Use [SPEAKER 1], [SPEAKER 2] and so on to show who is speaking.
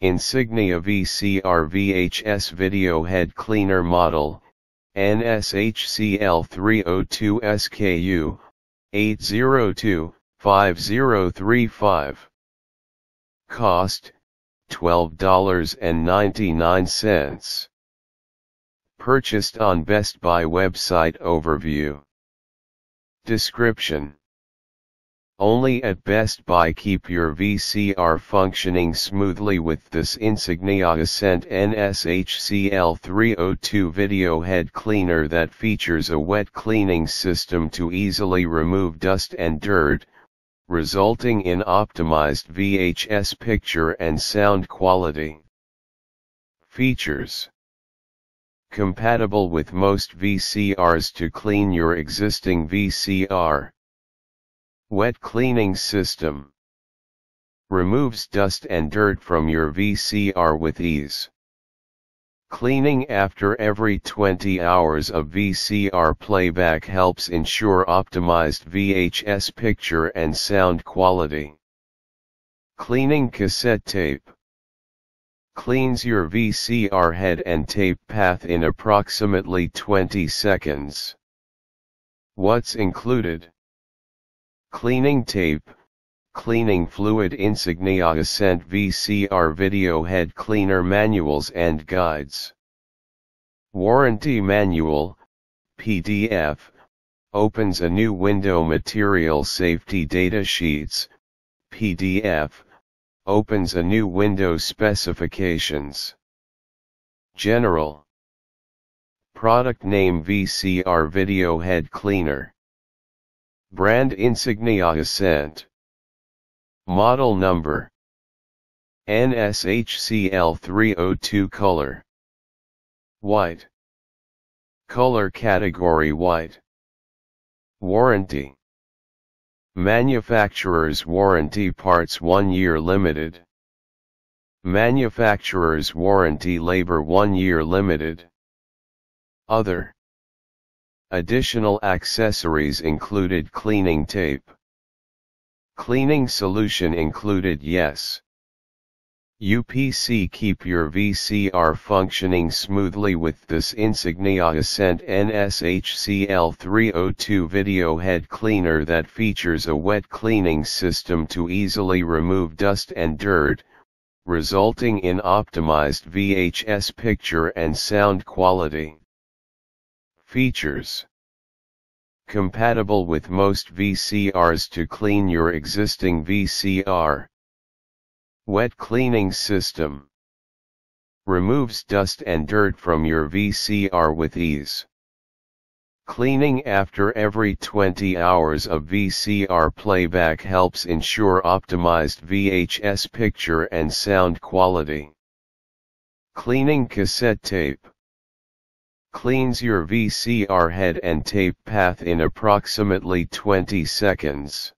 [SPEAKER 1] Insignia VCR VHS Video Head Cleaner Model, NSHCL302 SKU, 802 5035. Cost $12.99. Purchased on Best Buy website overview. Description only at Best Buy keep your VCR functioning smoothly with this Insignia Ascent NSHCL302 video head cleaner that features a wet cleaning system to easily remove dust and dirt, resulting in optimized VHS picture and sound quality. Features Compatible with most VCRs to clean your existing VCR. Wet cleaning system. Removes dust and dirt from your VCR with ease. Cleaning after every 20 hours of VCR playback helps ensure optimized VHS picture and sound quality. Cleaning cassette tape. Cleans your VCR head and tape path in approximately 20 seconds. What's included? Cleaning tape, cleaning fluid insignia Ascent VCR video head cleaner manuals and guides. Warranty manual, PDF, opens a new window material safety data sheets, PDF, opens a new window specifications. General. Product name VCR Video Head Cleaner Brand insignia Ascent. Model number. NSHCL302 color. White. Color category white. Warranty. Manufacturer's warranty parts 1 year limited. Manufacturer's warranty labor 1 year limited. Other. Additional accessories included cleaning tape. Cleaning solution included yes. UPC keep your VCR functioning smoothly with this Insignia Ascent NSHCL302 video head cleaner that features a wet cleaning system to easily remove dust and dirt, resulting in optimized VHS picture and sound quality. Features Compatible with most VCRs to clean your existing VCR. Wet cleaning system. Removes dust and dirt from your VCR with ease. Cleaning after every 20 hours of VCR playback helps ensure optimized VHS picture and sound quality. Cleaning cassette tape. Cleans your VCR head and tape path in approximately 20 seconds.